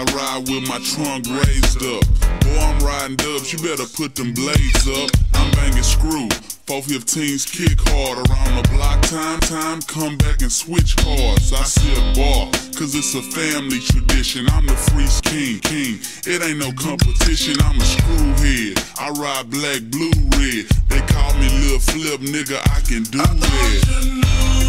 I ride with my trunk raised up. Boy, I'm riding dubs, you better put them blades up. I'm banging screw. 415s kick hard around the block. Time, time, come back and switch cars. I see a bar, cause it's a family tradition. I'm the freeze king, king. It ain't no competition, I'm a screwhead. I ride black, blue, red. They call me Lil Flip, nigga, I can do it.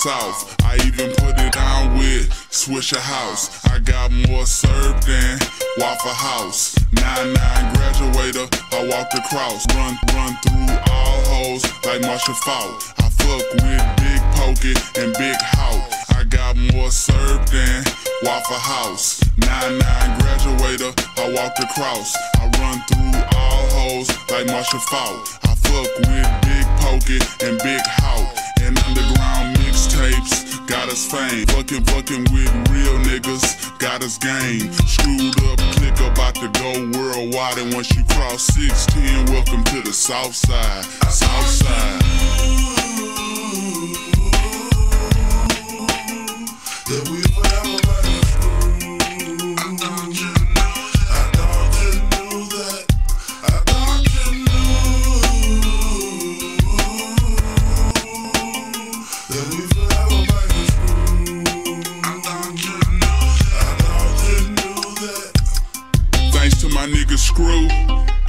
South. I even put it down with Swishahouse. I got more served than Waffle House. 9-9 graduator, I walked across. Run, run through all hoes like Marshall Faulk. I fuck with Big Pokey and Big Hout. I got more served than Waffle House. 9-9 graduator, I walked across. I run through all hoes like Marshall Faulk. I fuck with Big Pokey and Big Hout. Us fame. Fucking, fucking with real niggas got us game. Screwed up, click about to go worldwide. And once you cross 610, welcome to the South Side. South Side. that we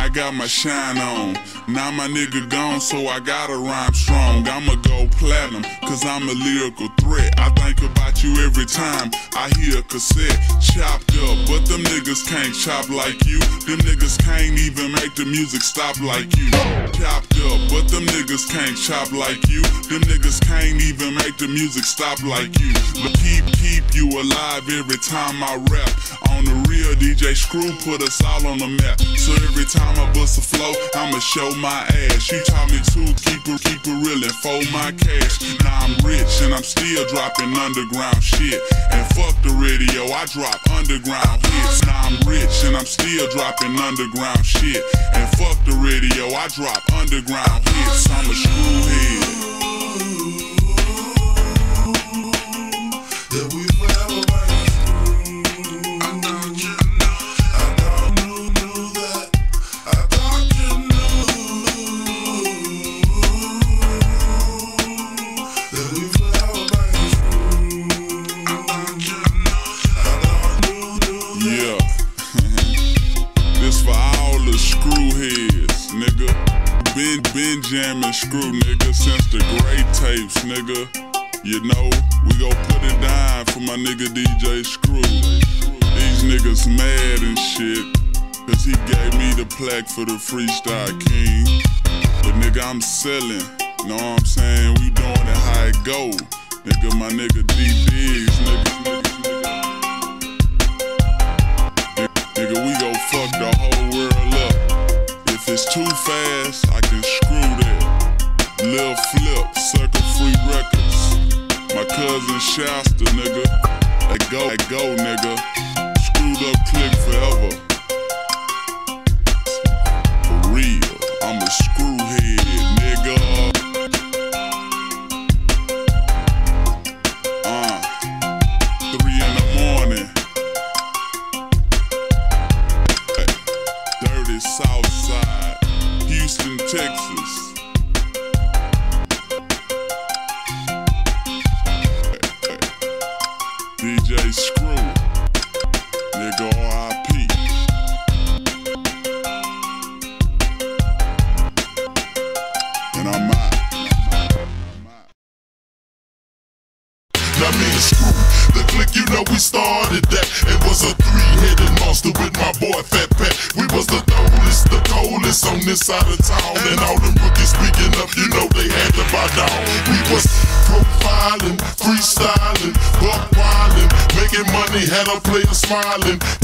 I got my shine on. Now my nigga gone, so I gotta rhyme strong. I'ma go platinum, cause I'm a lyrical threat. I think about you every time I hear a cassette chopped up. But them niggas can't chop like you. Them niggas can't even make the music stop like you. Chopped up, but them niggas can't chop like you. Them niggas can't even make the music stop like you. But keep, keep you alive every time I rap. On the real, DJ Screw put us all on the map. So every time I bust a flow, I'ma show my ass. You taught me to keep it, keep it real and fold my cash. Now I'm rich and I'm still dropping underground shit. And fuck the radio, I drop underground hits. Now I'm rich and I'm still dropping underground shit. And fuck the radio, I drop underground hits. I'm a screwhead. Jamming screw, nigga, since the great tapes, nigga. You know, we gon' put it down for my nigga DJ Screw. These niggas mad and shit, cause he gave me the plaque for the freestyle king. But nigga, I'm selling, know what I'm saying? We doing it how it go. Nigga, my nigga D Diggs, nigga, nigga, nigga. Nigga, we gon' fuck the whole world it's too fast, I can screw that. Lil Flip, Sucka Free Records. My cousin Shasta, nigga. That go, that go, nigga. Screwed up click forever. For real, I'm a screwhead, smiling.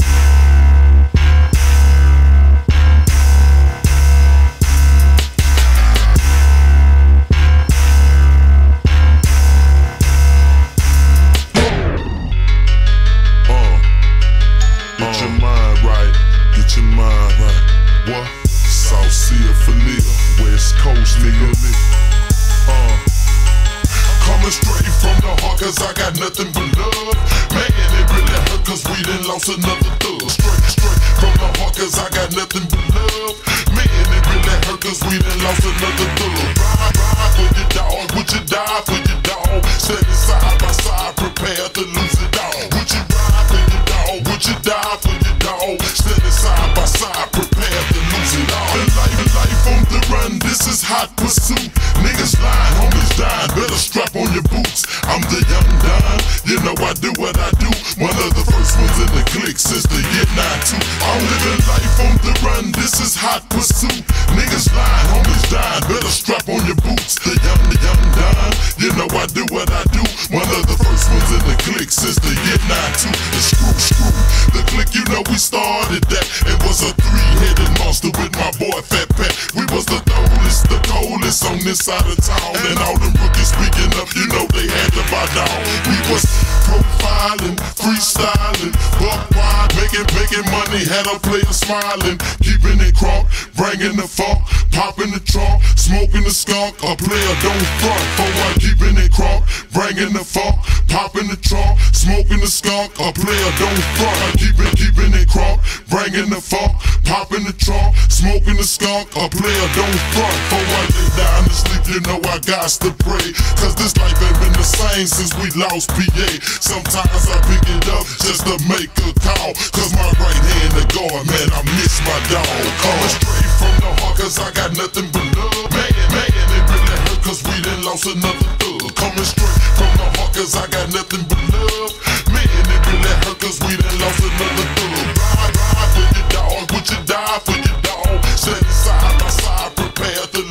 On this side of town. And all them rookies speaking up, you know they had to my dog. We was profiling, freestyling, buck wide, making making money, had a player smiling, keeping it crunk, bringing the funk, popping the trunk, smoking the skunk. A player don't front for what keeping it crunk, bringing the funk, popping the trunk, smoking the skunk. A player don't front, keeping keeping it crunk, bringing the funk, popping the trunk, smoking the skunk. A player don't front for what they down to sleep. You know I got to pray, cause this life ain't been the same since we lost PA. Sometimes I pick it up just to make a call. Cause my right hand the guard, man, I miss my dog. Coming straight from the heart, cause I got nothing but love. Man, man, it really hurt cause we done lost another thug. Coming straight from the heart, cause I got nothing but love. Man, it really hurt cause we done lost another thug. Ride, ride for your dog, would you die for your dog? Set it side by side, prepare to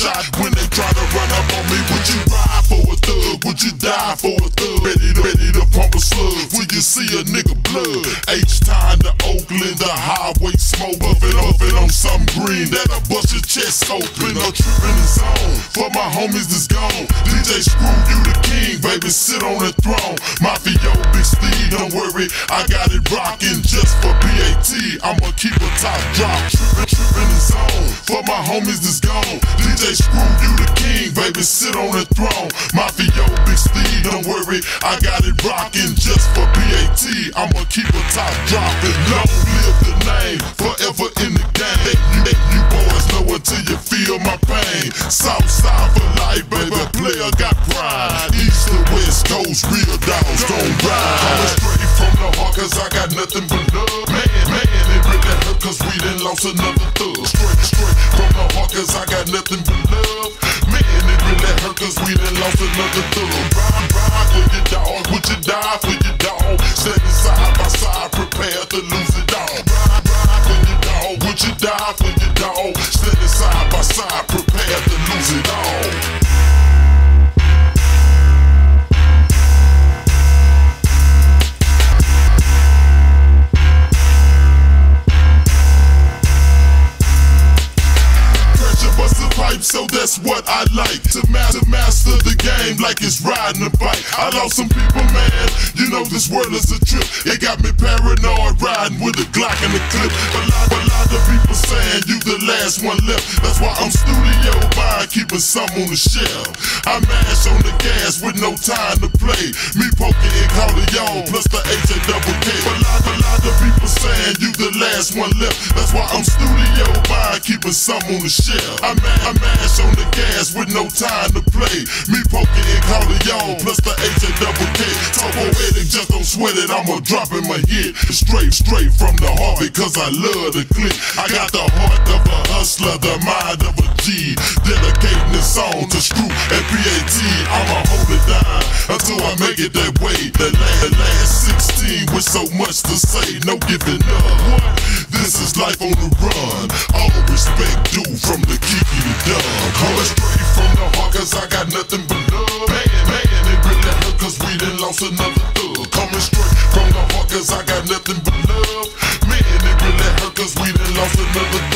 shot when they try to run up on me. Would you ride for a thug? Would you die for a thug? Ready to, ready to pump a slug when you see a nigga blood. H time to Oakland, the highway smoke. Buff it it on some green that'll bust your chest open. No tripping the zone for my homies that's gone. DJ Screw, you the king, baby, sit on the throne. Mafia, Big Steve, don't worry, I got it rocking just for BAT. I'ma keep a top drop, trippin', trippin' the zone for my homies that's gone. DJ Screw, you the king, baby, sit on the throne. Mafia, Big Steve, don't worry, I got it rocking just for BAT. I'ma keep a top dropping. Long live the name, forever in the game. You, you boys know until you feel my pain. Southside for life, baby, player got pride. East to West Coast, real dogs don't ride. Coming straight from the heart, cause I got nothing but love. Man, man, it really hurt cause we done lost another thug. Straight, straight from the heart, cause I got nothing but love. Man, it really hurt cause we done lost another thug. Some on the shelf. I mash on the gas with no time to play. Me poking and calling y'all, plus the H A double K. A lot, a lot of people saying you the last one left. That's why I'm studio by keeping some on the shelf. I, ma- I mash on the gas with no time to play. Me poking and calling y'all, plus the H A double K. Turbo Eddie, just don't sweat it, I'ma drop in my hit. Straight, straight from the heart because I love the click. I got the heart of a hustler, the mind G. Dedicating this song to Screw and PAT. I'ma hold it down until I make it that way. The last, last 16 with so much to say, no giving up. This is life on the run. All respect due from the Keke to Dub. Coming straight from the heart, cause I got nothing but love. Man, man, it really hurt cause we done lost another thug. Coming straight from the heart, cause I got nothing but love. Man, it really hurt cause we done lost another thug.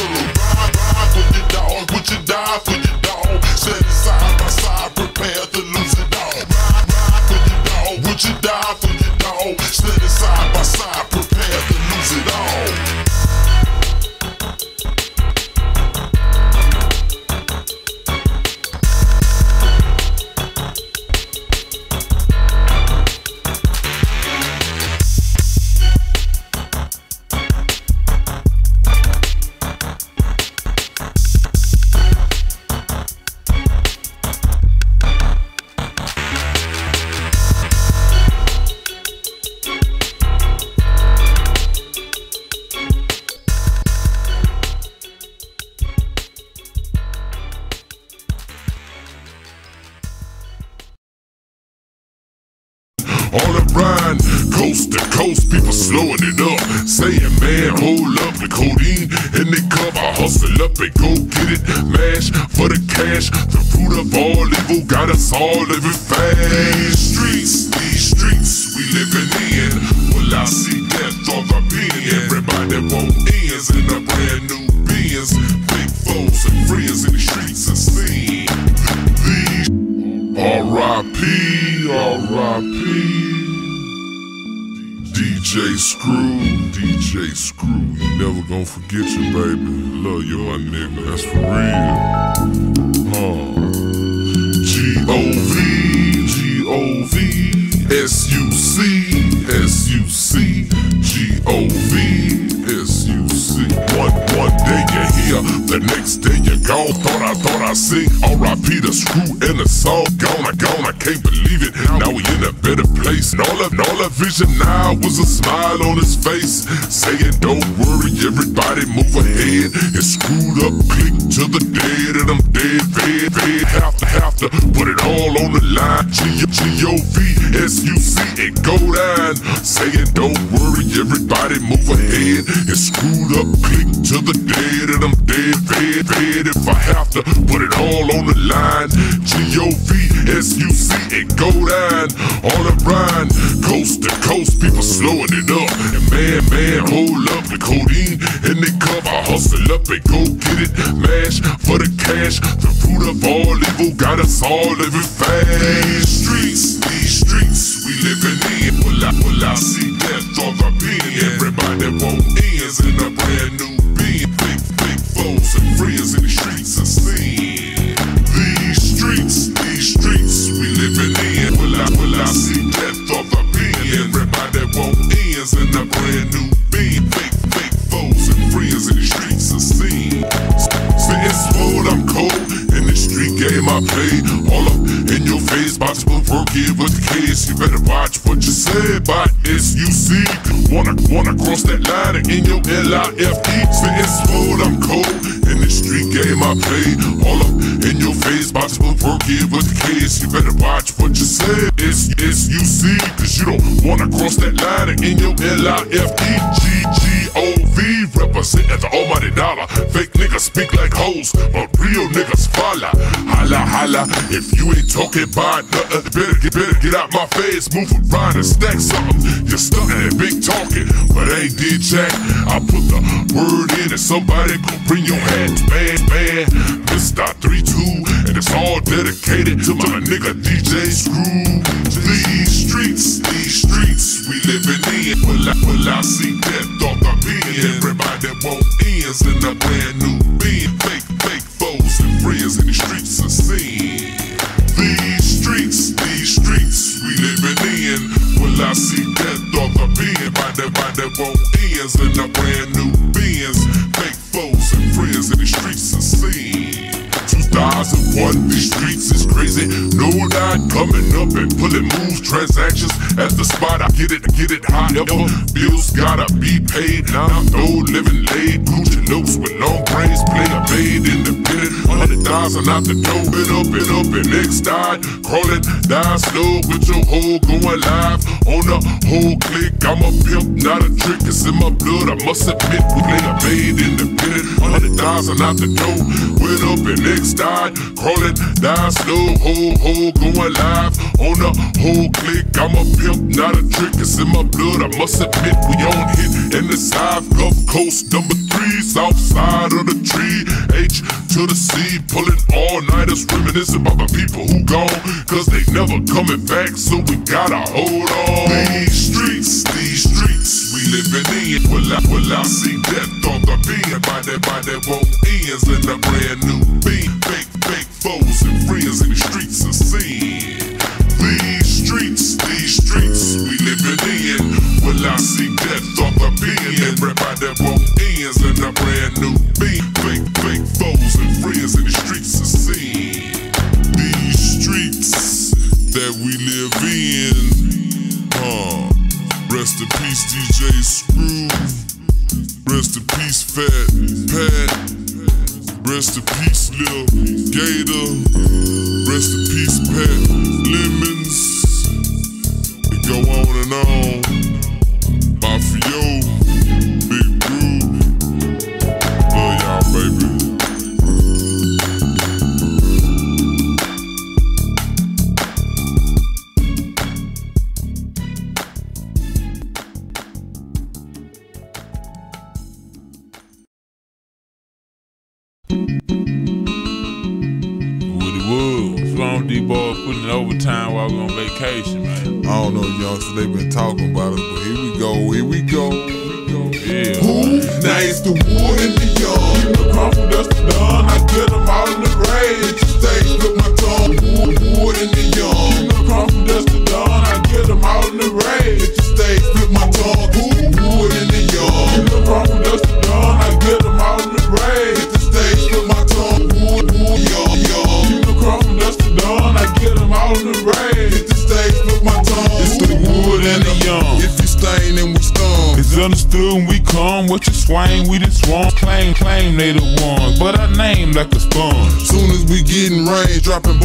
All living fast. These streets, these streets we living in. Well, I see death on the pen. Everybody want ends in a brand new Benz. Big foes and friends in the streets and scene. These R.I.P. R.I.P. DJ Screw, DJ Screw. You never gonna forget you, baby. Love you, my nigga. That's for real. Vision now was a smile on his face. Saying, don't worry, everybody move ahead. It's screwed up, click to the dead, and I'm dead, fed, fed. Have to, have to put it all on the line. G-O-V, S-U-C, and go down. Saying, don't worry, everybody move ahead. It's screwed up, click to the dead, and I'm dead, fed, fed. If I have to put it all on the line. G-O-V, S-U-C, and go down. On the run, coast to coast, people slowing it up. And man, man, hold up the codeine in the cup. I hustle up and go get it. Mash for the cash. The root of all evil got us all living fast. These streets, these streets we living in. Will I, will I see death on the pen? Everybody want ends in a brand new being. Big, big foes and friends in the streets All up in your face, bout to work in with the case. You better watch what you say about S-U-C. Wanna, wanna cross that line in your L-I-F-E. Spitting smooth, I'm cold. In the street game I play. All up in your face, bout to work in with the case. You better watch what you say. S- S-U-C. Cause you don't wanna cross that line in your L-I-F-E. G-G-O-V. Representing the almighty dollar. Fake niggas speak like hoes, but real niggas follow. Holla, holla. If you ain't talking about nothing, better get, better get out my face. Move around and stack something. You're stunting and big talking, but ain't did jack. I put the word in and somebody gon' bring your hat. Man, man, Mr. 3-2, and it's all dedicated to my nigga DJ Screw. These streets, these streets we living in. Will I, will I see death off the pen? Everybody want ends in a brand new being. Fake, fake foes and friends in the streets and scene. These streets, these streets we living in. Will I see death off the pen? Everybody, everybody want ends in a brand new Benz. 2001, these streets is crazy. No not coming up and pulling moves, transactions at the spot. I get it, I get it. However, bills gotta be paid. Now I'm though living laid, Gucci loops with long braids, play a maid independent. Hundred thousand out the door. Been up and up and next died. Crawling down slow with your hoe going live. On the whole click, I'm a pimp, not a trick. It's in my blood, I must admit. We play a maid independent. Hundred thousand out the door. Went up and next died. Crawling down slow, whole, whole going live. On the whole click, I'm a pimp, not a trick. It's in my blood, I must admit. We on hit in the South Gulf Coast, number three, south side of the tree. H to the C, pulling all nighters, reminiscing about the people who gone, cause they never coming back, so we gotta hold on. These streets, these streets, we living in. Will I, will I see death on the that, by that won't ends in a brand new beam. Fake, fake foes and friends in the streets of sin. These streets, these streets, we living in. Will I see death on the being? Everybody won't DJ Rest in peace, Fat Pat. Rest in peace, Lil Gator. Rest in peace, Pat Lemons. It go on and on.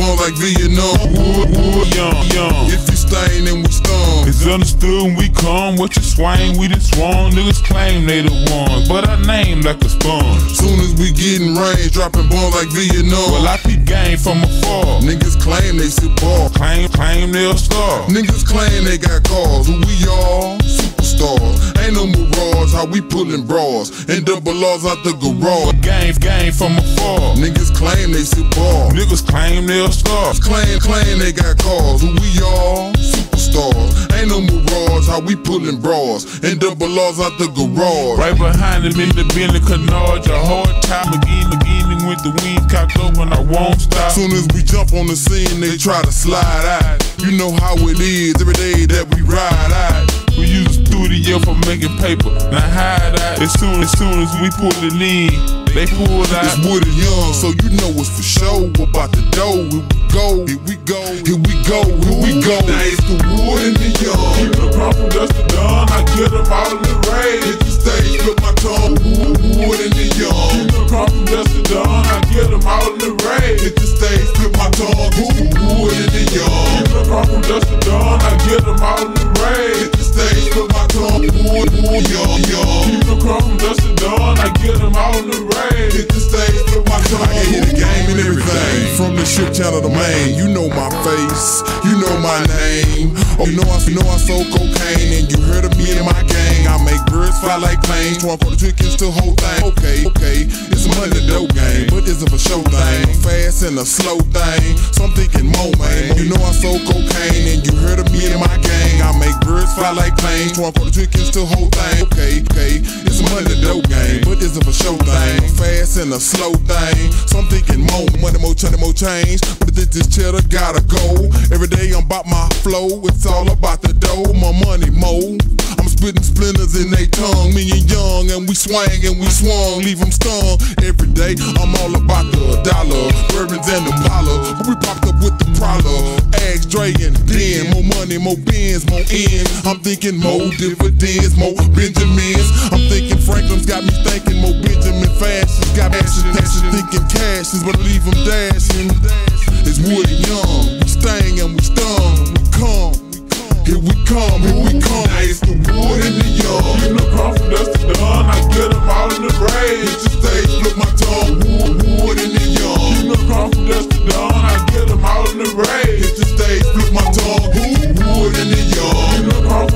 Bombs like Vietnam. Young, young. If you stain and we stung. It's understood when we come, what you swing, we the swan. Niggas claim they the ones, but I name like a sponge. Soon as we get gettin' rain, dropping bombs like Vietnam. Well, I peep game from afar. Niggas claim they sit ball. Claim, claim they a star. Niggas claim they got cars. Who we all? Superstars. Ain't no mirage. How we pullin' bras and double laws out the garage. Game, game from afar. Niggas claim they sit ball. Niggas claim they a star. Claim, claim they got cars. Who we all? Superstars. Ain't no mirage. How we pullin' bras and double laws out the garage. Right behind him in the Bentley Canard, a hard time again, again with the wind cocked up and I won't stop. Soon as we jump on the scene, they try to slide out. You know how it is every day that we ride out. We use the studio for making paper. Now hide out. As soon as soon as we pull it in, they pull it It's out. Wood and Young, so you know it's for sure. About the dough, here we go, here we go, here we go, here we go. Now it's the Wood and the Young. Keep the from dust to dawn. I get them all in the rage. Hit the stage with my tongue. Wood, and the Young. Keep the from dust to dawn. I get them all in the rage. Hit the stage with my tongue. Wood, Wood and the Young. Keep the from dust to dawn. I get them all in the rage. Hit the stage with my tongue. Wood, Young, Young. Keep the crumb from dust to dawn. I get them all in the rage. Hit the stage with my tongue. I hit the game and everything. From the ship channel to Maine, you know my face, you know my name. Oh, you know I, you know I sold cocaine, and you heard of me in my gang. I make birds fly like planes, for the chickens to whole thing. Okay, okay, A slow thing, so I'm thinking more, man. You know I sold cocaine, and you heard of me my gang. I make birds fly like planes, for the chickens to whole thing. Okay, okay, it's a money dope game, but a show thing. Fast and a slow thing, so I'm thinking more money, more money, more change. But this, this cheddar gotta go. Every day I'm about my flow, it's all about the dough, my money, mo. Spitting splinters in they tongue, me and young, and we swang and we swung, leave them stung. Every day I'm all about the dollar, bourbons and the dollar. But we popped up with the prowler, Ags, Dre, and Den. More money, more bins, more ends. I'm thinking more dividends, more Benjamins. I'm thinking Franklin's got me thinking more Benjamin Fashions. Got ashes, ashes, thinking cash faces, but leave them dashing. It's wood and young, we sting and we stung, we come. Here we come, here we come. Now it's the wood and the young. You look come from dust to dawn, I get them all in the. Hit the stage, flip my tongue. Wood, wood and the young. You look come from dust to dawn, I get them all in the. Hit the stage, flip my tongue. Wood, wood and the young. You look come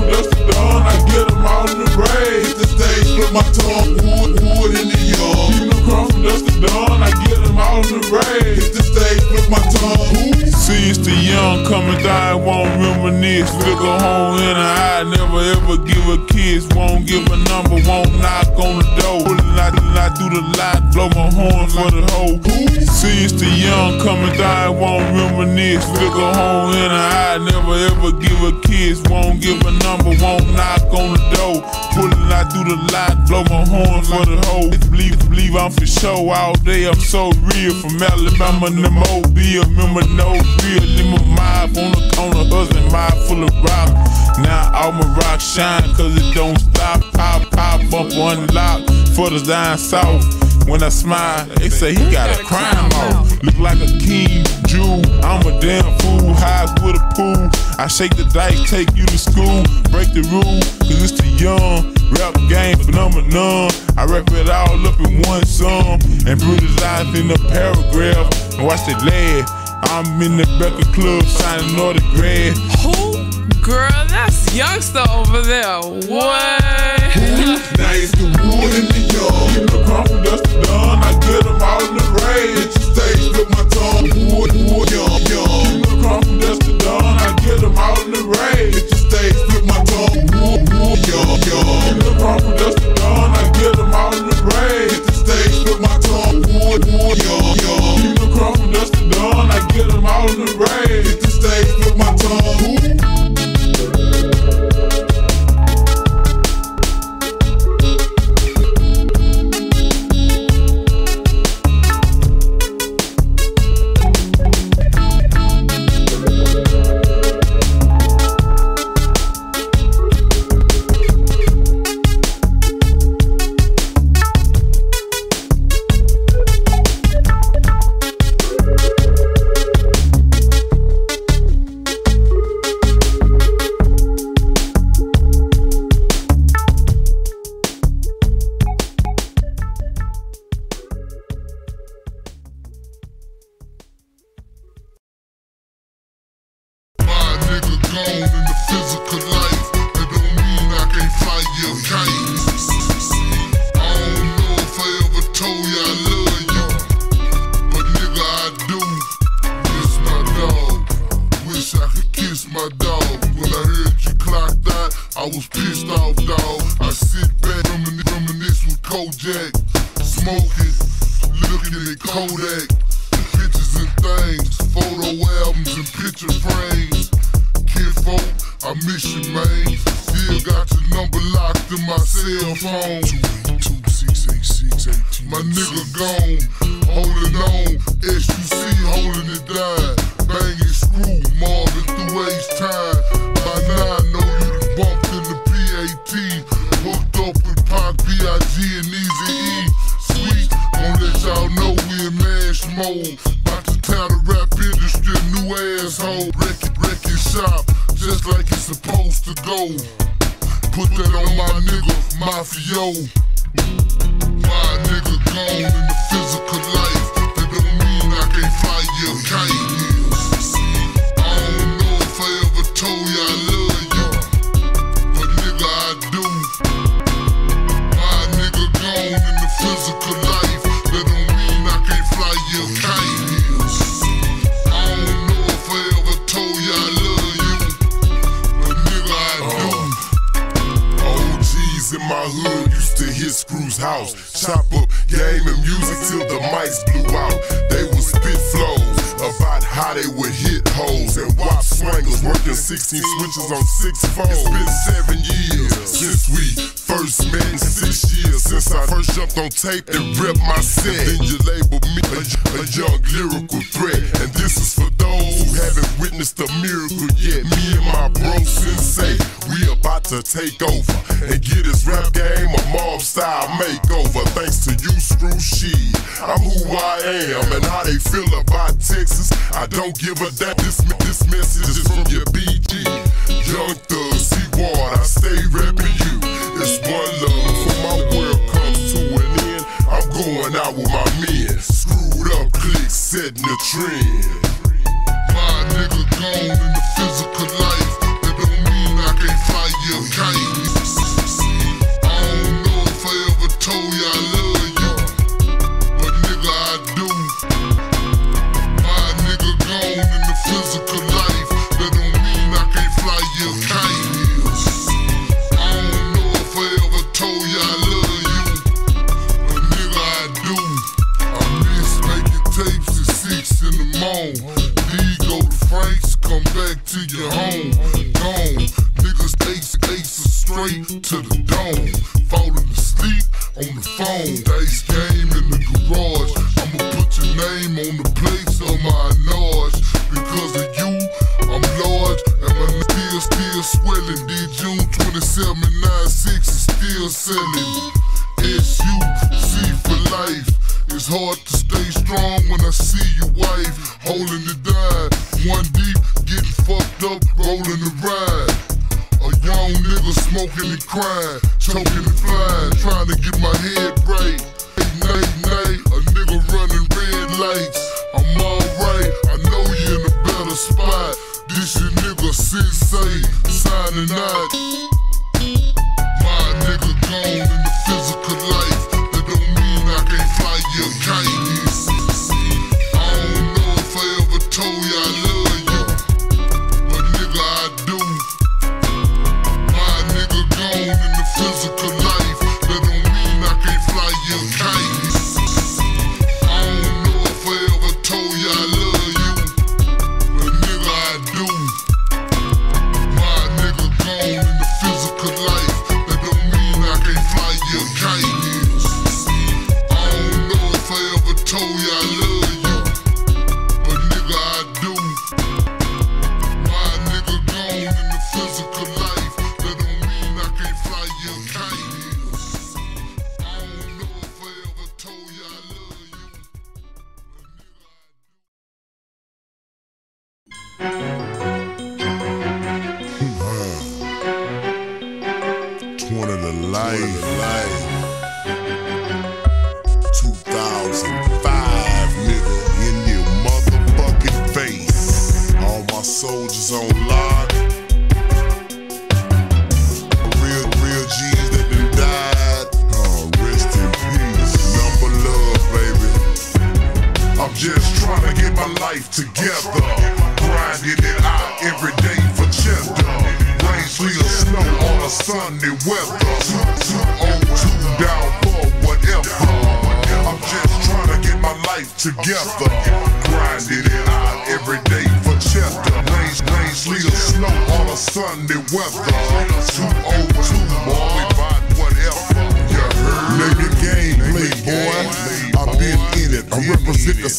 Flip my tongue. Wood, wood and the young. You look come from dust to dawn, I get them all in the rage. Hit the stage, flip my tongue. See, it's the young coming down, won't reminisce. Look a hole in the eye, never ever give a kiss. Won't give a number, won't knock on the door. Pulling out, pulling out through the lot, blow my horn for the hoe. See, it's the young coming down, won't reminisce. Look a hole in the eye, never ever give a kiss. Won't give a number, won't knock on the door. Pulling out through the lot, blow my horn for the hoe. Believe, believe I'm for show all day. I'm so real from Alabama to Mobile. Remember no real my mob on the corner, husband mob full of rock. Now all my rock shine cause it don't stop. Pop, pop, bump, unlock for the down south. When I smile, they say he got a crime off. Look like a king, Jew. I'm a damn fool, high with a pool. I shake the dice, take you to school, break the rule, cause it's the young rap game phenomenon. I rap it all up in one song and brutalize in a paragraph. And watch it lad. I'm in the Becca Club signing autographs. Who? Girl, that's Yungstar over there. What? The wood and the young. Dawn, I get them all in the rage. the stage, my tongue. Wood, wood, young, young. Dawn, I get in the the stage, my tongue. Wood, wood, young, young. I get in the the stage, my tongue. Wood, wood, young, young. I get in the the stage, flip my tongue.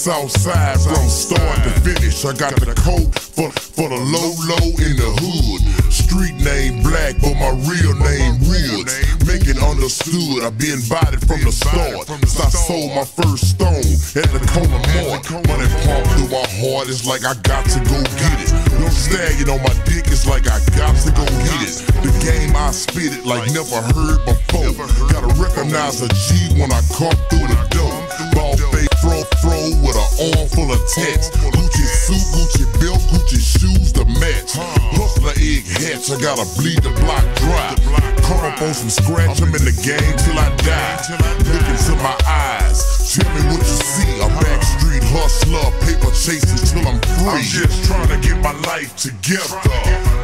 south side from start to finish. I got the coat for, for the low low in the hood. Street name black, but my real name Woods. Make it understood, I been bodied from the start. Since I sold my first stone at the corner mark. Money pumped through my heart, it's like I got to go get it. No snagging on my dick, it's like I got to go get it. The game, I spit it like never heard before. Gotta recognize a G when I come through the arm full of tats. Gucci suit, Gucci belt, Gucci shoes to match. Hustler egg hats, I gotta bleed the block dry. Come up on some scratch, I'm in the game till I die. Look into my eyes, tell me what you see. A backstreet hustler, paper chasing till I'm free. I'm just trying to get my life together.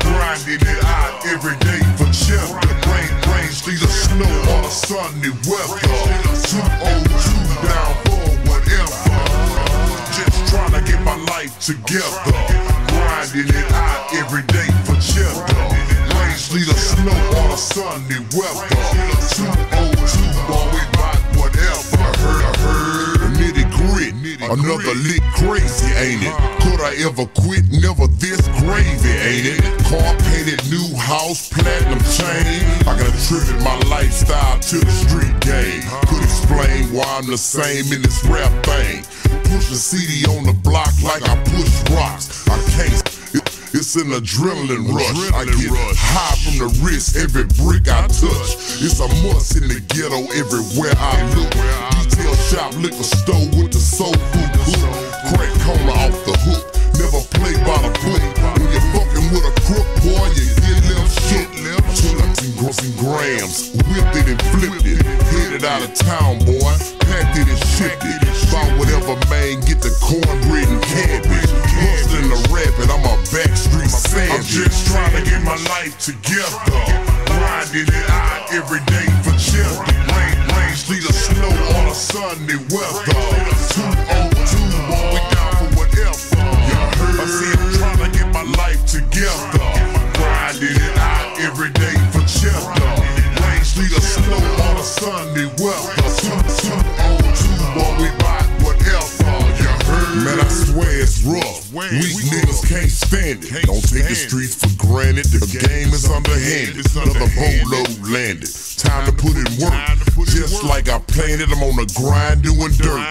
Grinding it out every day for just the rain, rain, sleet, or snow on a sunny weather. together. Grinding it out every day for cheddar. lead the snow on a sunny weather. 202 always rock whatever. I Heard, I heard. Nitty grit, another lick crazy, ain't it? Uh-huh. Could I ever quit? Never this gravy, ain't it? Car painted, new house, platinum chain. I my lifestyle to the street game. Could explain why I'm the same in this rap thing. Push a CD on the block like I push rocks. I can't. It's an adrenaline rush. I get high from the wrist, every brick I touch. It's a must in the ghetto everywhere I look. Detail shop, liquor store with the soul food cook. Crack corner off the hook. Never play by the book. When you're fucking with a crook, boy, you grams. Whipped it and flipped it. Headed out of town, boy. Packed it and shipped it. Buy whatever man, get the cornbread and cabbage. The I'm a backstreet savage. I'm just trying to get my life together. Grinding it out every day for cheddar. Rain, rain, sleet or snow on a Sunday weather. 202, boy, we down for whatever. You heard? I said I'm trying to get my life together. On a Sunday weather. 202, boy, we buy whatever. You heard? Man, I swear it's rough. Weak niggas can't stand it. Don't take the streets for granted. The game is underhanded. Another boatload landed. Time to put in work. Just like I planned it, I'm on the grind doing dirt.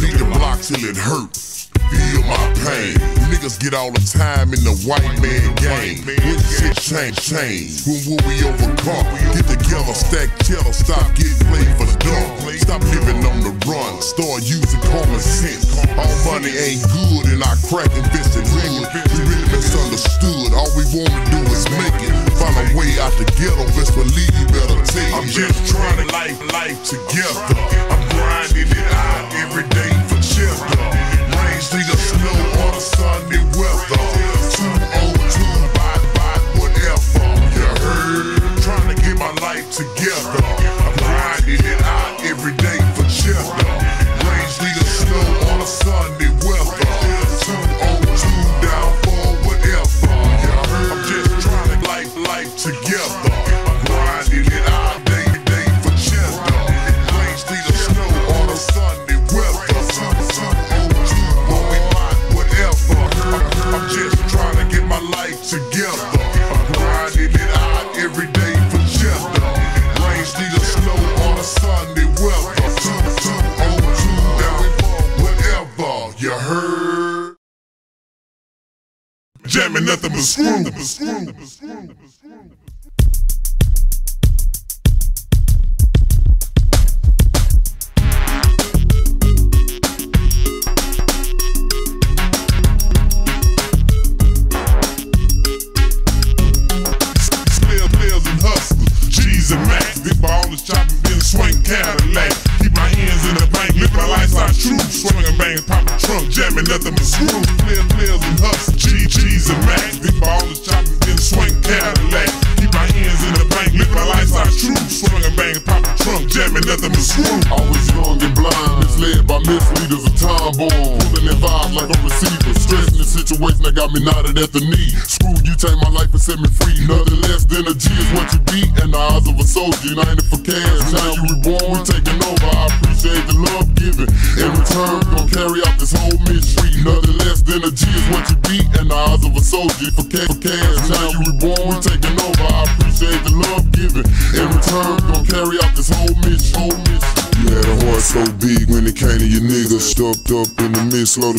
Beat the block till it hurt. Feel my pain. Niggas get all the time in the white man game. When shit change, change. When will we overcome? Get together, stack cheddar, stop getting played for the dumb. Stop living on the run, start using common sense. All money ain't good and I crack invested hood. We really misunderstood. All we wanna do is make it. Find a way out the ghetto, best believe you better take I'm just trying to life life together. I'm grinding it out every day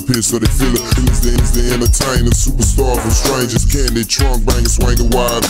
so they feel it. He's the, he's the entertainer, superstar from strangers. Candy trunk, banging, swinging wide.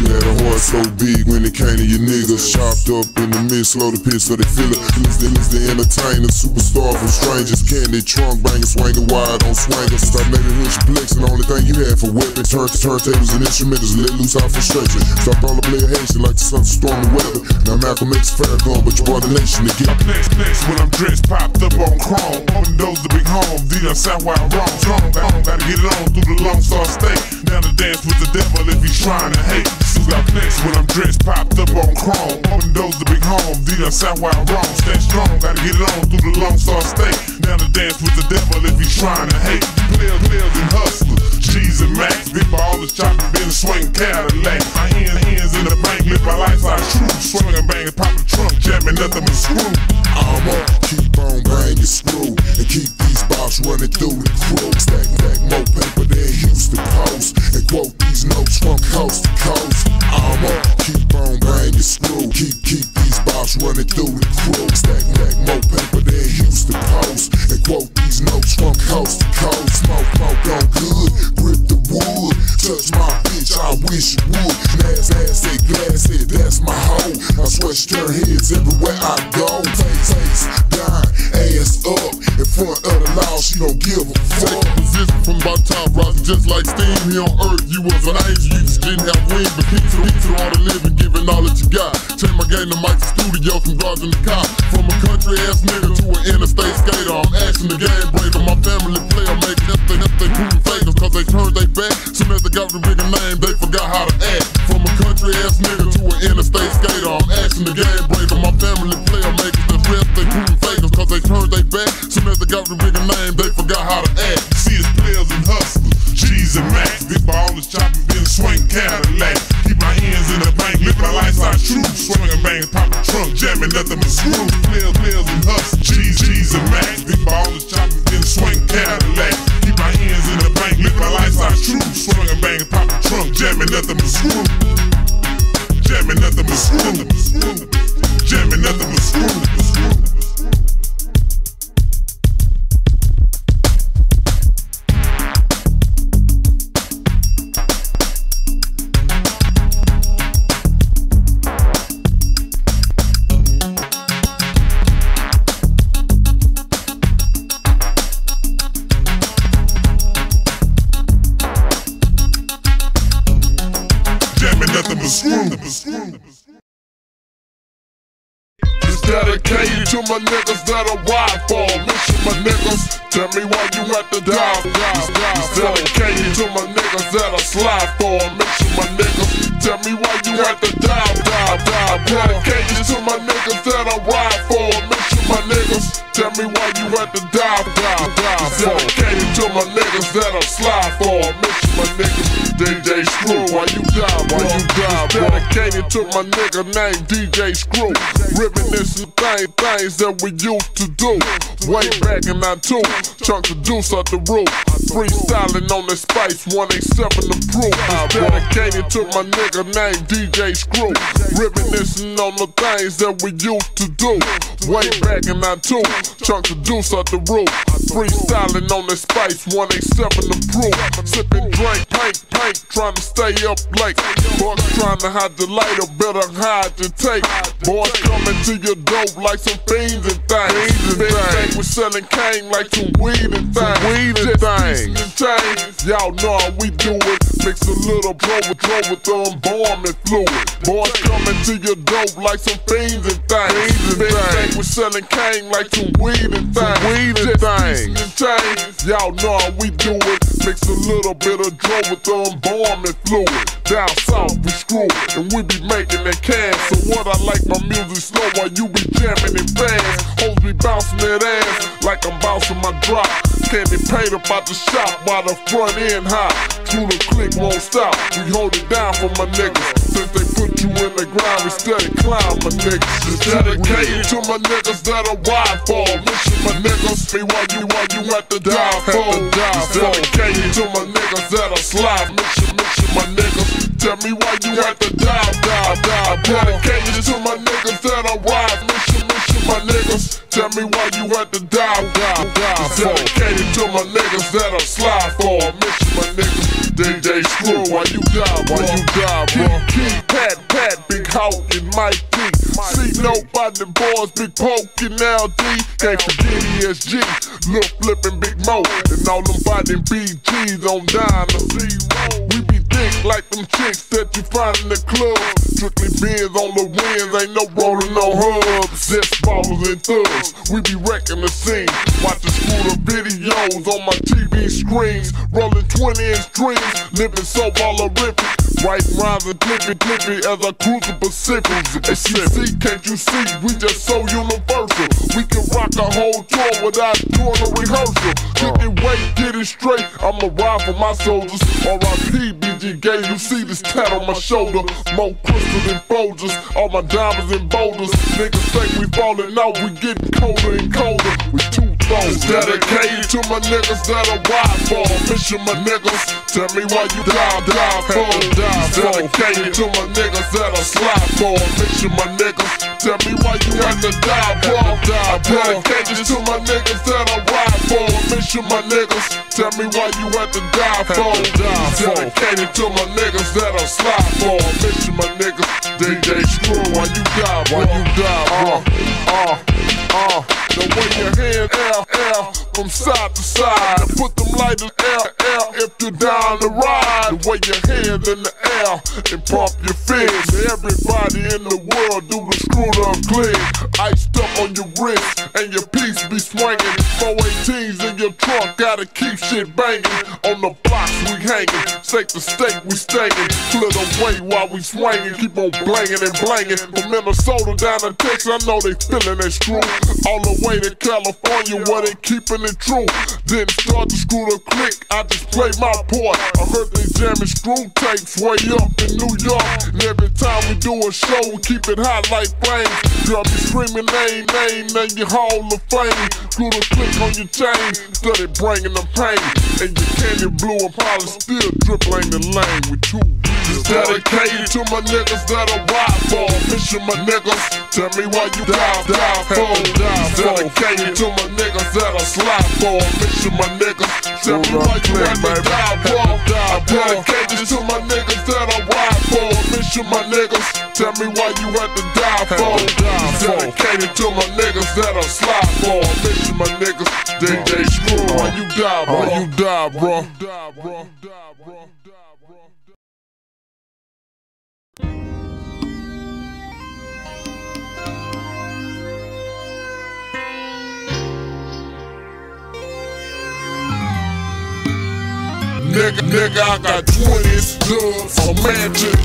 You, had a heart so big it came to your niggas. Chopped up in the midst, slow the pitch so they feel it. He's the, he's the entertainer, superstar from strangers. Candy trunk, banging, swinging wide on swingers. Stop making flex and the only thing you had for weapons. Turn to turntables and instrumentals, let loose out frustration. Stop all the player Haitian like the sun storm stormy weather. Now Malcolm X Farrakhan, but you brought the nation to get Next, next, when I'm dressed, popped up on chrome. Open doors to big home, done south where I'm wrong. Strong, gotta get it on through the Lone Star State. Down to dance with the devil if he's trying to hate. Who's got next when I'm dressed, up on chrome. Open doors to big home, done south where I'm wrong. Stay strong, gotta get it on through the Lone Star State. Now to dance with the devil if he's trying to hate. Players, players, and hustlers, G's and Max, big ballers chopping, been swing Cadillac. My hands, hands in the bank, live my lifestyle true. Swinging, pop the trunk, jamming, nothing but screw. I'ma keep on banging screw and keep these bars running through the crew. Stack, stack more paper than Houston Post and quote these notes from coast to coast. I'ma keep on banging screw, keep keep these bars running through the crew. Stack, stack more paper than Houston Post and quote these notes from coast to coast. Smoke, smoke on good, grip the wood, touch my bitch, I wish you would. Glass, ass, it, glass, it, that's my hoe. I swear she turn heads everywhere I go. Face, face, down, ass up, in front of the law, she don't give a fuck. Position from my top, rising just like steam here on earth. You was an angel, you just didn't have wings, but keep to, keep to all the living, giving all that you got. Change my game to Mike's studio from drugs in the car. From a country ass nigga to an interstate skater, I'm asking the game breaker. My family player make nothing, nothing proving fakers, cause they turned their back. Soon as they got the bigger name, they forgot how to act. From a country ass nigga to an interstate skater, I'm asking the game breaker. My family player makers, the rest they proving fakers, cause they turned their back. Soon as they got the bigger name, they forgot how to act. See us players and hustlers, G's and Max, big ballers chopping, been swing Cadillac. Keep my hands in the bank, live my lifestyle true. Swinging, bang, pop the trunk, jamming, nothing but screw. Players, players and hustlers, G's, G's and Max, big ballers chopping, been swing Cadillac. Keep my hands in the bank, live my lifestyle true. Swinging, bang, pop the trunk, jamming, nothing but screw. Jamming, nothing but screw. Jamming, nothing but screw. Me why you at the dive. It's dedicated to my niggas that I slide for. Mission my niggas, tell me why you at the dive, dive, dive. Dedicated to my niggas that I ride for. Mission my niggas, tell me why you at the dive, dive, dive. Dedicated to my niggas that I slide for. Mission my niggas, Screw, why you die, why you die, Dedicated to my nigga named DJ Screw. Reminiscing thing, things that we used to do. Way back in that two, chunks of juice up the roof. Freestyling on the spice, 187 the proof. Dedicated to my nigga named DJ Screw. Reminiscing on the things that we used to do. Way back in that two, chunks of juice up the roof. Freestyling on the spice, 187 the proof. Sipping drink, paint, paint, trying to stay up late. Bucks trying to hide the lighter, better hide the tape. Boys coming to your dope like some fiends and things. Big thing, we selling cane like some weed and things. Weed and things. And chains. Y'all know how we do it. Mix a little blow with the embalming fluid. Boys coming to your dope like some fiends and things. Big thing, we selling cane like some weed and things. Weed and things. And chains. Y'all know how we do it. Mix a little bit of drum with the embalming fluid. Down south we screw and we be making that cash. So what I like my music slow while you be jamming it fast. Hoes be bouncing that ass like I'm bouncing my drop. Candy paint up out the shop while the front end hot. Through the click won't stop. We hold it down for my niggas. Since they put you in the ground, we steady climb my niggas. It's dedicated to my niggas that are ride for. Mission my niggas, me while you while you at the dive for. It's dedicated to my niggas that are slide. Mission, mission my niggas. Tell me why you at the dive, dive, dive. Dedicated to my niggas that I ride. Mission, mission my niggas. Tell me why you at the dive, dive, dive. Dedicated to my niggas that I slide for. Mission my niggas. DJ Screw, why you die, why you die, bro? King Pat, Pat, Big Hawk, and Mike D. See nobody boys, Big Poke and Al-D. Can't forget ESG, Lil Flippin' Big Mo, and all them fighting BGs on down the zero. Thick like them chicks that you find in the club. Strictly beers on the winds, ain't no rolling no hubs. Just ballers and thugs, we be wrecking the scene. Watching scooter videos on my TV screens. Rolling 20 inch dreams, living so ballerific. Writing rhymes and clippy clippy as I cruise the Pacific. As you see, can't you see, we just so universal. We can rock a whole tour without doing a rehearsal. Get it weight, get it it straight, I'ma ride for my soldiers. R.I.P. BG Gay, you see this tat on my shoulder. More crystal than Folgers, all my diamonds and boulders. Niggas think we falling out, we getting colder and colder. We two thrones dedicated to my niggas that I ride for. Mission my niggas, tell me why you die, die for. Dedicated to my niggas that I slide for. Mission my niggas, tell me why you had to die for. Dedicated to my niggas that I ride for. Mission my niggas, tell me why you had to die for. Dedicated to my niggas that I slide for. Mission my niggas, DJ Screw, why you die, why you die, bro? Uh, uh, the way your hand L, L, from side to side. Put them lighters L, L, if you're down to ride. The way your hands in the air and pump your fist. Everybody in the world do the screwed up click. Iced up on your wrist and your piece be swinging. 418s in your trunk, gotta keep shit banging. On the blocks we hanging, shake the steak we staying. Clear the way while we swinging, keep on blanging and blanging. From Minnesota down to Texas, I know they feeling that screw. All the way to California where they keeping it true. Didn't start to screw the click, I just play my part. I heard they jamming screw tapes way up in New York. And every time we do a show, we keep it hot like flames. Girl be screaming name, name, name your Hall of Fame. Screw the click on your chain, started bringing the pain. And your candy blue and polish still drip lane the lane with two wheels. Dedicated to my niggas that I ride for. Mission my niggas, tell me why you die, die for. Dedicated to my niggas that I slide for. Mission my niggas, tell me why you to die for. Dedicated to my niggas that I ride for. Mission my niggas, tell me why you had to die for. Dedicated to my niggas that I slide for. Mission my niggas, DJ Screw, why you die, oh. bro? Why you die, bro? Die, bro? Nigga, nigga, I got 20s, dubs, a mansion,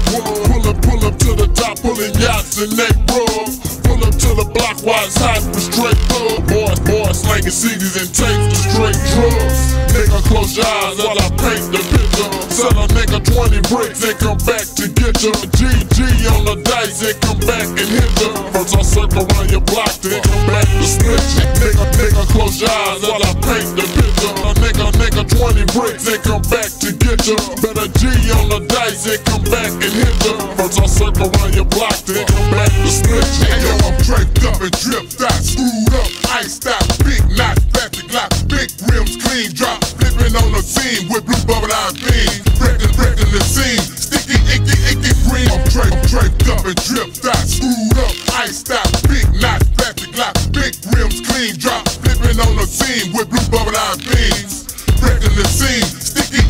Pull up, pull up to the top, pulling yachts and they rub. Pull up to the block while it's hot with straight thug. Boys, boys slanging CDs and tapes to straight drugs. Nigga, close your eyes while I paint the picture. Sell a nigga 20 bricks and come back to get you. GG on the dice and come back and hit you. First I circle around your block, then come back to you. Nigga, nigga, close your eyes while I paint the picture. A nigga, nigga, 20 bricks and come back to get you. Better G on the dice and come back and hit you. First I circle around your block, then come back to split you. Hey, I'm draped up and dripped out, screwed up, iced out, big knot, plastic lock, big rims, clean drop, flipping on the scene with blue bubble eye beams, breaking, breaking the scene, sticky, icky, icky green. I'm draped, draped up and dripped out, screwed up, iced out, big knot, plastic lock, big rims, clean drop, flipping on the scene with blue bubble eye beams, breaking the scene,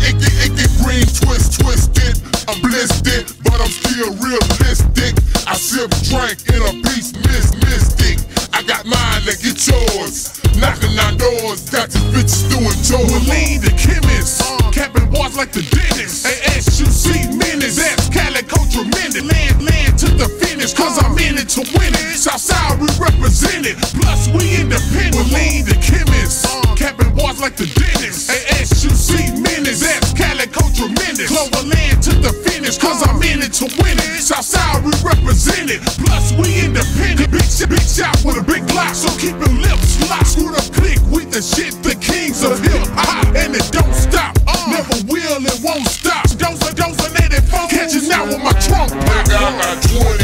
sticky, icky, icky green, twist, twisted, I'm blistered, but I'm still realistic. I sip drink in a piece, miss, mystic. I got mine, now get yours. Knocking on doors, got these bitches doing chores. Willie the chemist, uh. capping bars like the dentist. ASUC menace, that's Calico tremendous. Land, land to the committed to it, Southside, we it Plus, we independent. We lean the chemists. Uh, Capping bars like the dentist. ASUC menace. That's Calico tremendous. Cloverland to the finish. Cause I'm in it to win it. Southside, we it Plus, we independent. Big shit, big shot with a big block. So keep your lips locked. Screwed up click with the shit. The kings of hip hop. And it don't stop. Uh, Never will, it won't stop. Dosa, dosa, native funk. Catching out with my trunk. I got my 20.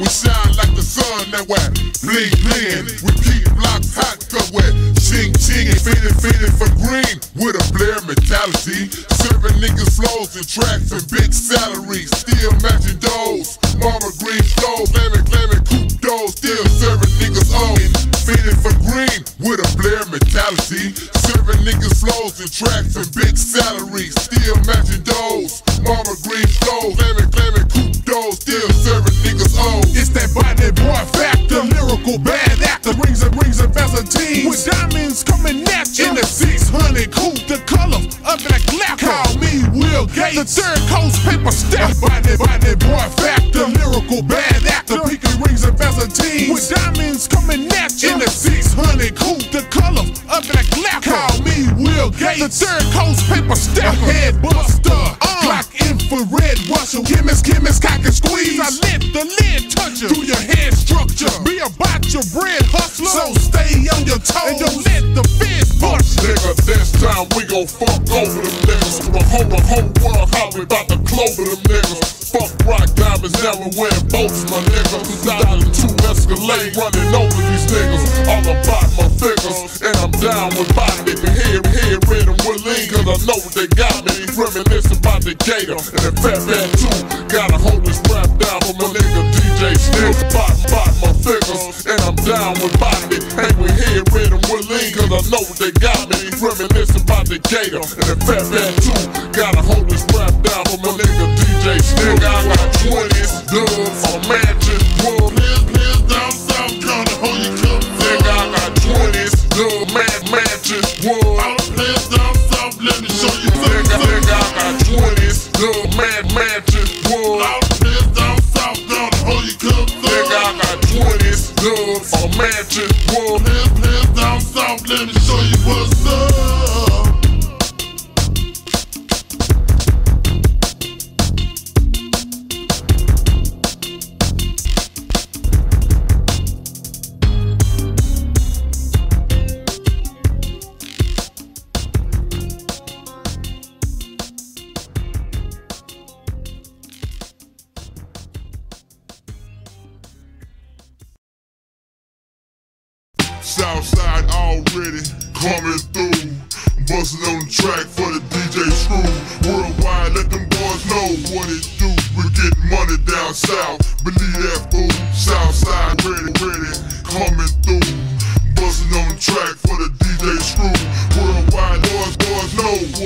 We shine like the sun that we bling bling blingin'. We keep blocks hot cause we're ching chingin'. Fitted, fitted for green with a Blair mentality. Serving niggas flows and tracks and big salaries. Still matching those. Mama green flow, glamming, glamming, coupe doors. Still serving niggas own. Fitted for green with a Blair mentality. Serving niggas flows and tracks and big salaries. Still matching those. Mama green flow, glamming, faster, rings and rings and faster. With diamonds coming at you. In the 600 coupe, the color of that glass. Call me Will Gates. The third coast paper step. Body, body, boy, factor. Lyrical bad actor. Peaky rings and faster teams. With diamonds coming at you. In the 600 coupe, the color of that glass. Call me Will Gates. The third coast paper step. Headbuster. Uh, Glock infrared Russell. Chemist, chemist, Delaware boats, my nigga. 2002 Escalade running over these niggas. All about my figures, and I'm down with body. Head, head, red and willing, cause I know they got me. Reminiscing about the gator and the fat man too. Gotta hold this rap down for my nigga DJ Stick. Bot, bot my figures, and I'm down with body. Hang with head, red and willing, cause I know they got me. Reminiscing about the gator and the fat man too.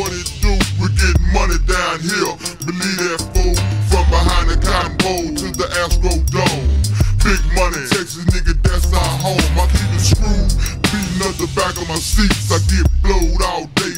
what it do, we get money down here. Believe that fool, from behind the cotton bowl to the Astro Dome. Big money, Texas nigga, that's our home. I keep it screwed, beating up the back of my seats. I get blowed all day,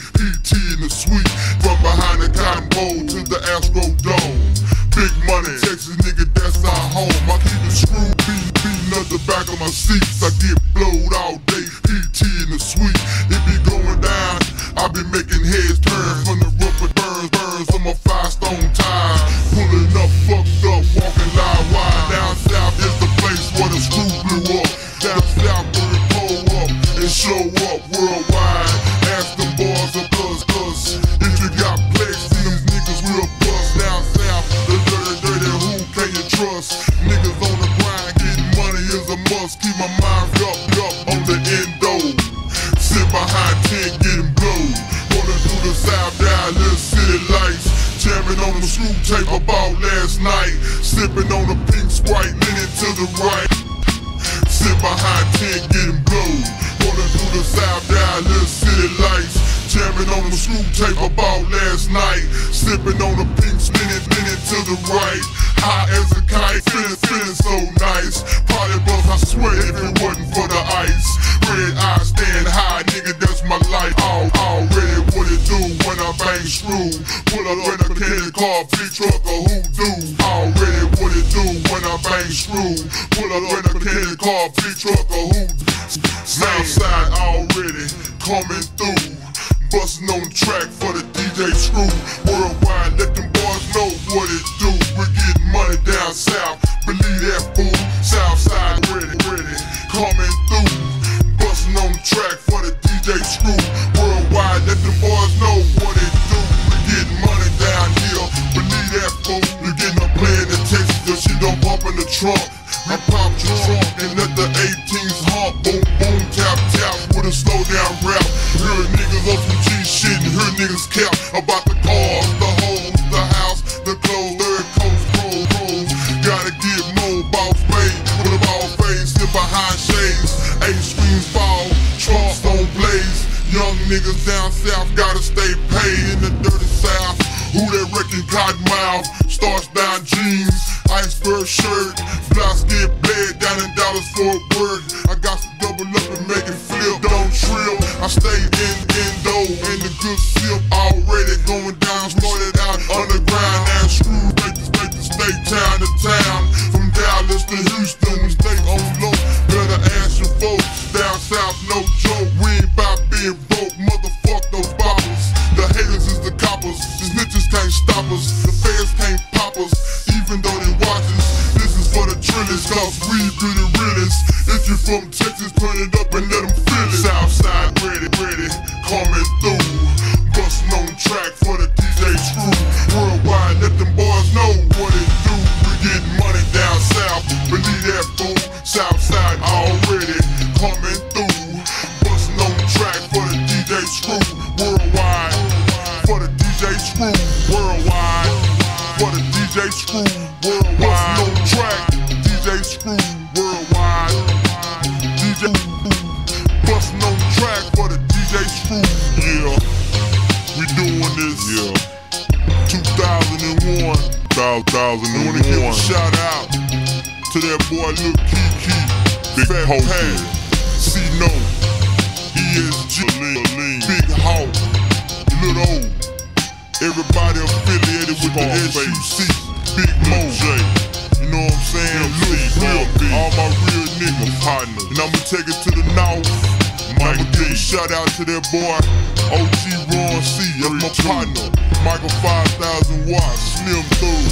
5000 watts, Slim Thug,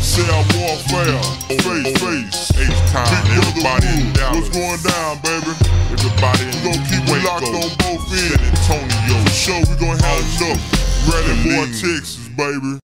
Cell Warfare, Face Face, H-Time, everybody in Dallas. What's going down, baby? Everybody in We gon' keep it locked on both ends. San Antonio. For sure, we gon' have enough. Ready boy, Texas, baby.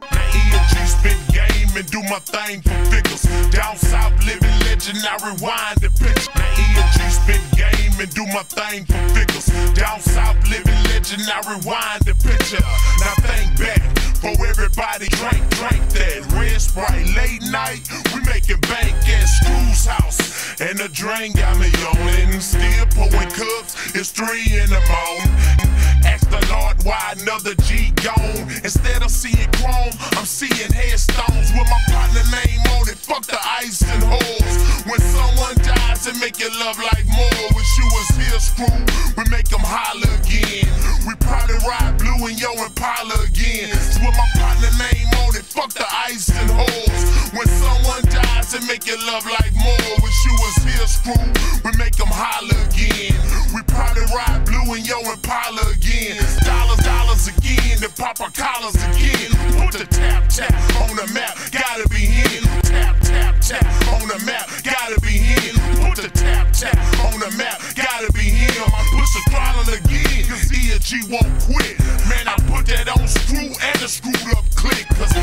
Now ENG spit game and do my thing for figures. Down south living legend, I rewind the picture. Now ESG spit game and do my thing for figures. Down south living legend, I rewind the picture. Now think back for everybody drank, drank that red sprite late night. We making bank at Screw's house. And the drain got me yawning. Still pouring cups, it's three in the morning. Ask the Lord why another G gone. Instead of seeing chrome, I'm seeing headstones with my partner name on it. Fuck the ice and holes. When someone dies, it make you love like more. Wish you was here, screw. We make them holler again. We probably ride blue and yo Impala again. So with my partner name on it, fuck the ice and holes. When someone dies, it make you love like more. Wish you was here, screw. We make them holler again. We probably ride blue and yo Impala again. Dollars, dollars again. The papa collars again. Put the tap tap on the map. Gotta be him. Tap tap tap on the map. Gotta be him. Put the tap tap on the map. Gotta be him. I push the throttle again. Cause ESG won't quit. Man, I put that on screw and a screwed up click. Cause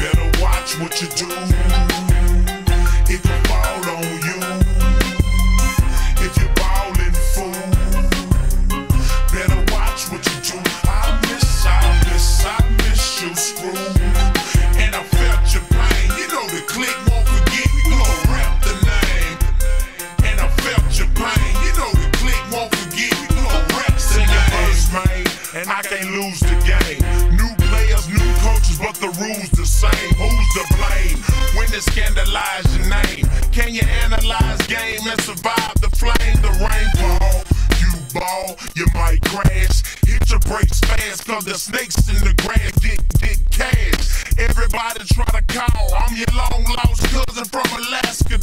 better watch what you do. It can fall on you. Screw. And I felt your pain. You know the click won't forget. We gon' rap the name. And I felt your pain. You know the click won't forget. We gon' rap the name. man. And I can't lose the game. New players, new coaches, but the rules the same. Who's to blame when they scandalize your name? Can you analyze game and survive the flame, the rainfall? You ball, you might crash. Hit your brakes fast, cause the snakes in the grass get cash. Everybody try to call. I'm your long lost cousin from Alaska,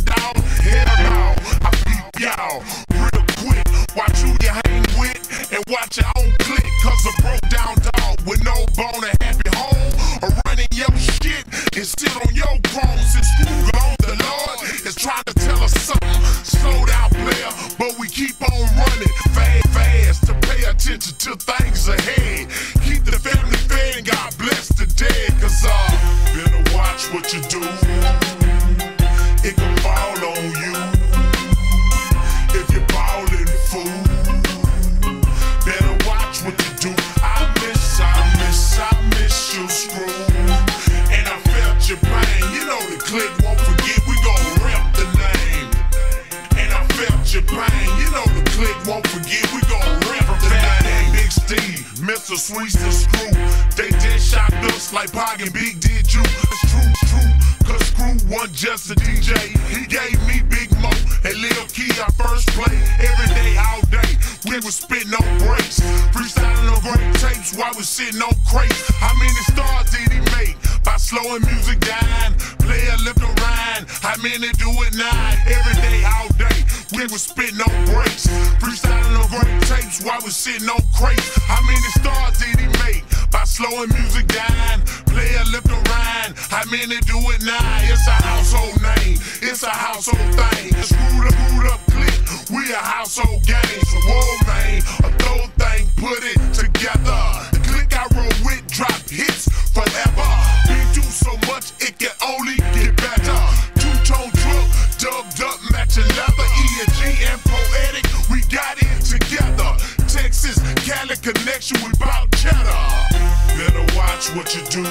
do.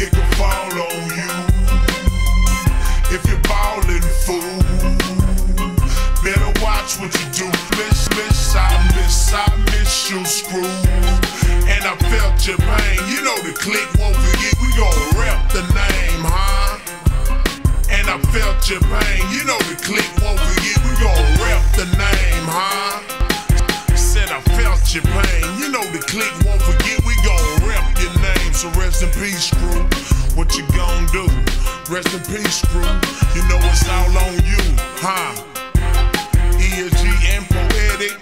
It can fall on you. If you're ballin', fool. Better watch what you do. Miss, miss, I miss, I miss you, screw. And I felt your pain. You know the click won't forget. We gon' rep the name, huh? And I felt your pain. You know the click won't forget. We gon' rep the name, huh? Your pain. You know the click won't forget. We gon' rep your name. So rest in peace, crew. What you gon' do? Rest in peace, crew. You know it's all on you, huh? ESG and poetic.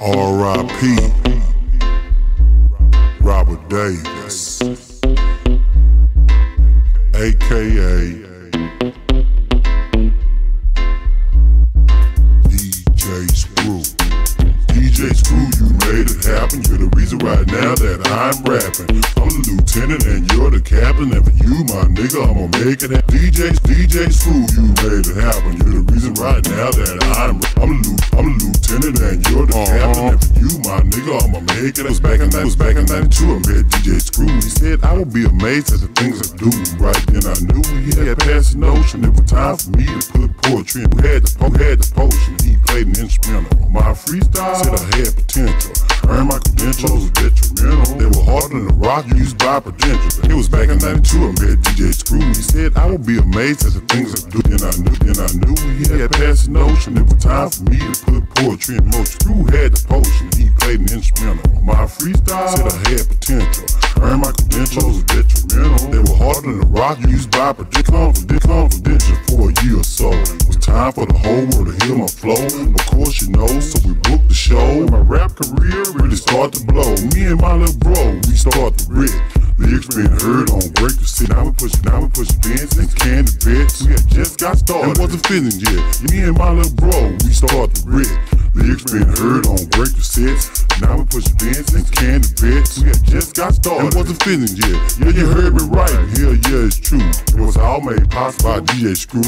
R.I.P. Robert Davis, aka right now that I'm rapping. I'm the lieutenant and you're the captain, and for you, my nigga, I'ma make it happen. DJ, DJ Screw, you made it happen. You're the reason right now that I'm I'm the, I'm the lieutenant and you're the uh-huh. captain, and for you, my nigga, I'ma make it. It was back in that was back in '92. I met DJ Screw. He said I would be amazed at the things I do. Right then I knew he had passed the notion. It was time for me to put poetry in. We had the po- had the potion. He played an instrumental. My freestyle said I had potential. Earned my credentials detrimental. They were harder than the rock you used by potential. It was back in '92. I met DJ Screw. He said I would be amazed at the things I do. And I knew, and I knew he had passed notion. It was time for me to put poetry in motion. Screw had the potion. He played an instrumental. My freestyle said I had potential. Earned my credentials detrimental. They were harder than the rock You used by potential. Confidential for a year or so. It was time for the whole world to hear my flow. Of course you know, so we booked the show. And my rap career really started to blow. Me and my little bro, we started to rip. Lyrics being heard on break the city. Now we push, now we push Benz and candy bits. We had just got started. It wasn't finished yet. Me and my little bro, we started to rip. Lyrics being heard on break the sets. Now we push Benz and candy bits. We had just got started. It wasn't finished yet. Yeah, you heard me right. Hell yeah, it's true. It was all made possible by DJ Screw.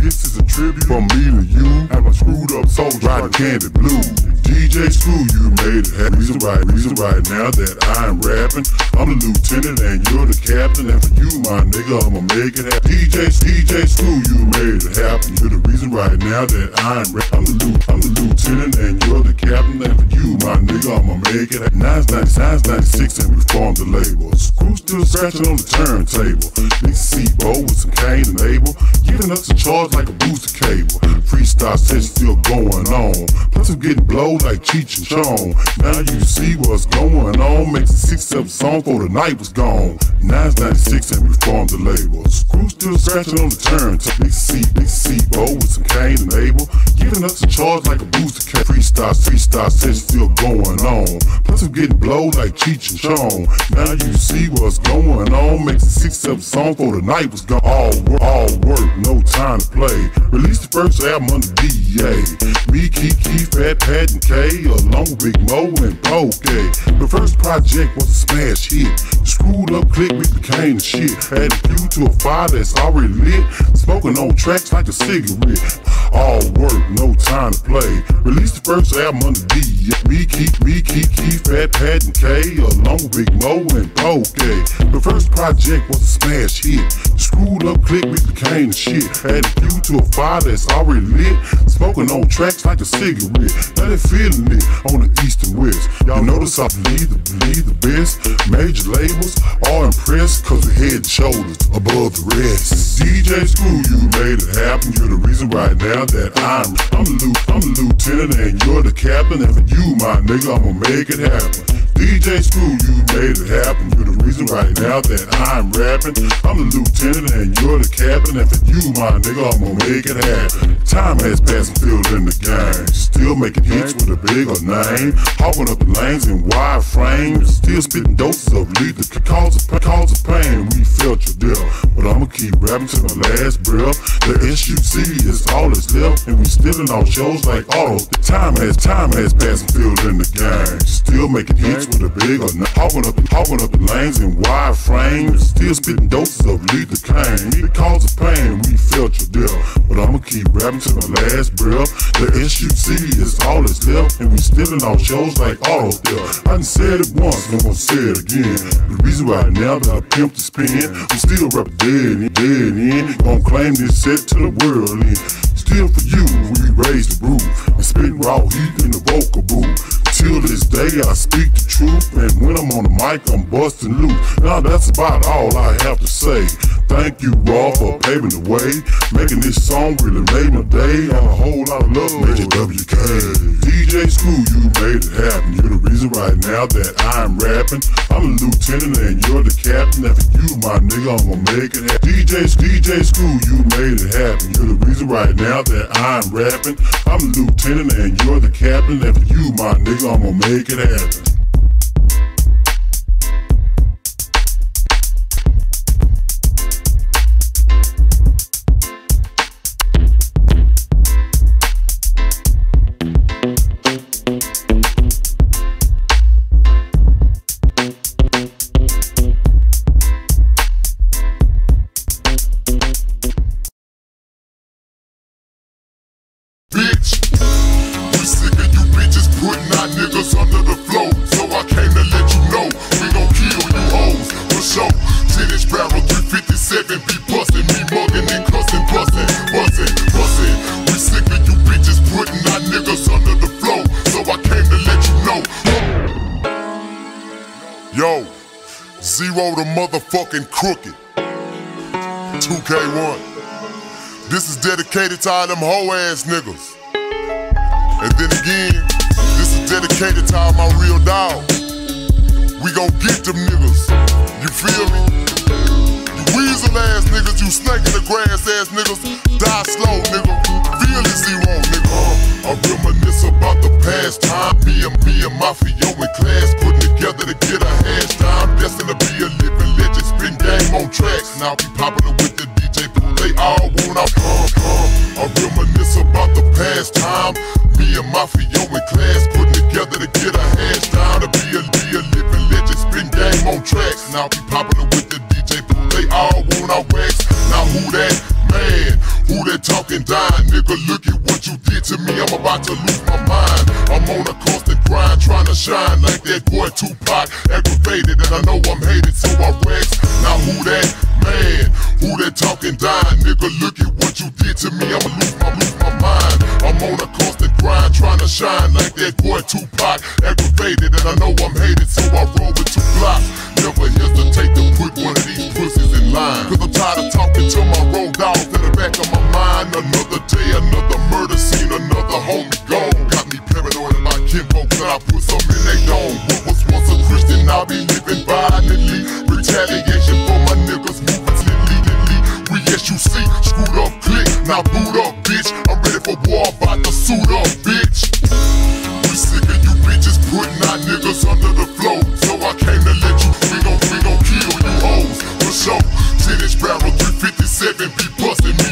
This is a tribute from me to you and my screwed up soldier riding candy blue. DJ Screw, you made it happen. Reason reason now that I'm rapping. I'm the lieutenant and you're the captain. And for you, my nigga, I'ma make it happen. DJ, DJ Screw, you made it happen. You're the reason right now that I'm rapping. I'm the, I'm the lieutenant and you're the captain. And for you, my nigga, I'ma make it happen. 996, 96 and we formed the label. Screw still scratching on the turntable. Big C-Bo with some Kane and Abel. Giving us a charge like a booster cable. Freestyle session still going on. Plus I'm getting blowed like Cheech and Chong. Now you see what's going on. Makes a six, seven song for the night was gone. 996 and we formed the label. Screw still scratching on the turntable. Big C, big C-Bo with some Kane and Abel. Giving us a charge like a booster cable. Freestyle, freestyle session still going on. Plus I'm getting blowed like Cheech and Chong. Now you see what's going on. Makes a six, seven song for the night was gone. All work, all work, no time to play. Released the first album under DEA. Me, Keke, Fat Pat, and K, along with Big Mo and Poke. The first project was a smash hit. Screwed up click, we became the shit. Had a view to a fire that's already lit. Smoking on tracks like a cigarette. All work, no time to play. Release the first album under D. Me, Keith, me, Keith, Keith, Fat, Pat, and K, along with Big Mo and Poke. The first project was a smash hit. Screwed up click, we became the shit. Added you to a fire that's already lit. Smoking on tracks like a cigarette. Now they feeling it on the east and west. Y'all notice I believe the, believe the best. Major labels are impressed cause we head and shoulders above the rest. DJ Screw, you made it happen. You're the reason right now that I'm I'm the, I'm the lieutenant and you're the captain. And for you, my nigga, I'm gonna make it happen. DJ Screw, you made it happen. You're the reason right now that I'm rapping. I'm the lieutenant and you're the captain. And for you, my nigga, I'm gonna make it happen. Time has passed and filled in the game. Still making hits with a bigger name. Hopping up the lanes in wide frames. Still spitting doses of lead that cause of, cause of pain. We felt your death. But I'ma keep rapping to my last breath. The SUC is all that's left. And we still in our shows like auto. Time has, time has passed and filled in the game. Still making hits with a bigger name. Hopping up, hopping up lanes in wide frames. Still spitting doses of lethal cane. It cause of pain, we felt your death. But I'ma keep rapping to my last breath. The SUC is all that's left. And we still in our shows like auto theft. I done said it once, and I'm gonna say it again. The reason why now that I pimp the spin, we still rap dead dead in. Gonna claim this set to the world in. Still for you, we raise the roof and spit raw heat in the vocal booth. Till this day, I speak the truth, and when I'm on the mic, I'm busting loose. Now that's about all I have to say. Thank you, Raw, for paving the way. Making this song really made my day. And a whole lot of love, Major WK. DJ Screw, you made it happen. You're the reason right now that I'm rapping. I'm a lieutenant and you're the captain. And for you, my nigga, I'm gonna make it happen. DJ, DJ Screw, you made it happen. You're the reason right now that I'm rapping. I'm a lieutenant and you're the captain. And for you, my nigga, I'm gonna make it happen. Motherfucking crooked. 2K1. This is dedicated to all them hoe ass niggas. And then again, this is dedicated to all my real dogs. We gon' get them niggas. You feel me? You weasel ass niggas, you snake in the grass ass niggas, die slow nigga. Feel it zero nigga. I reminisce about the past time. Me and me and Mafio in class putting together to get a hash time. Destined to be a living legend, spin game on tracks. Now be popular with the DJ, they all wanna come, come. I reminisce about the past time. Me and Mafio in class putting together to get a hash time. To be a, be a living legend, spin game on tracks. Now be popular with the DJ, they all wanna wax. Now who that man? Who that talking dying? Nigga, look at what you did to me. I'm about to lose my mind. I'm on a constant grind, trying to shine like that boy Tupac. Aggravated, and I know I'm hated, so I wax. Now who that man? Who that talking dying? Nigga, look at what you did to me. I'ma lose my, lose my mind. I'm on a constant grind, trying to shine like that boy Tupac. Aggravated, and I know I'm hated, so I roll with two blocks. Never hesitate to put one of these pussies in line. Cause I'm tired of talking to my road dogs in the back of my mind. Another day, another murder scene, another homie gone. Got me paranoid about kinfolk that I put some in they dome. What was once a Christian, I'll be living violently. Retaliation for my niggas. We SUC, screwed up click, now boot up, bitch. I'm ready for war, about to suit up, bitch. We sick of you bitches putting our niggas under the floor. So I came to let you, we gon' we gon' kill you hoes, for sure. 10 inch barrel, 357, be bustin',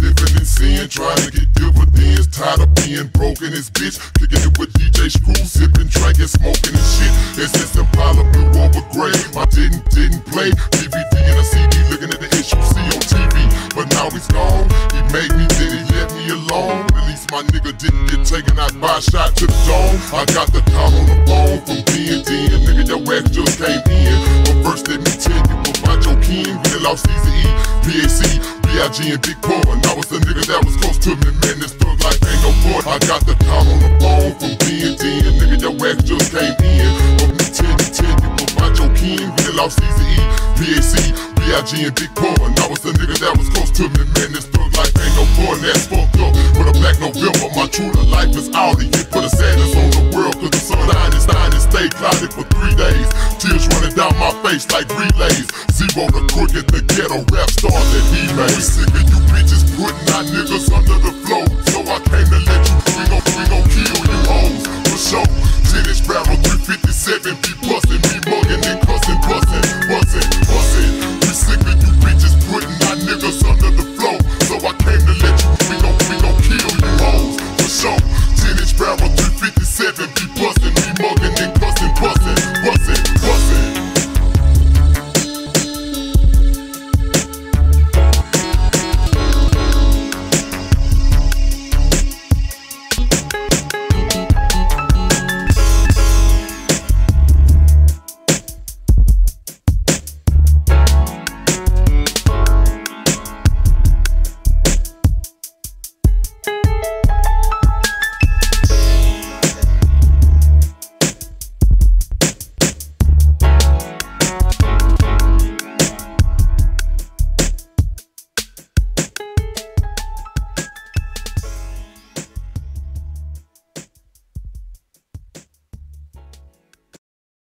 in, living and seeing, trying to get dividends. Tired of being broken, this bitch. Kicking it with DJ Screw, sipping, drinking, smoking and shit. It's just Impala blue over gray. I didn't, didn't play DVD and a CD, looking at the issue see on TV. But now he's gone. He made me, then he left me alone. At least my nigga didn't get taken out by a shot to the dome. I got the call on the phone from D&D, nigga, that wax just came in. But first, let me tell you about your king. Done lost Caesar E, PAC, B.I.G. and Big Pun. I was the nigga that was close to me, man. This thug life ain't no fun. I got the call on the phone from D&D, and nigga, that wax just came in. But me tell you, tell you Macho King, Real Off CCE, PAC, B.I.G. and Big Pun. I was the nigga that was close to me, man, this thug life ain't no fun, that's fucked up. But a black November, my true to life is out of here. Put a sadness on the world, cause the sun out is dying and stay clouded for three days. Tears running down my face like relays. Z-Ro the crooked, the ghetto rap star that he made. We sick of you bitches putting our niggas under the floor, So I came to let you, we gon', we gon' kill you hoes, for sure in this barrel 357 be busting me mugging nigga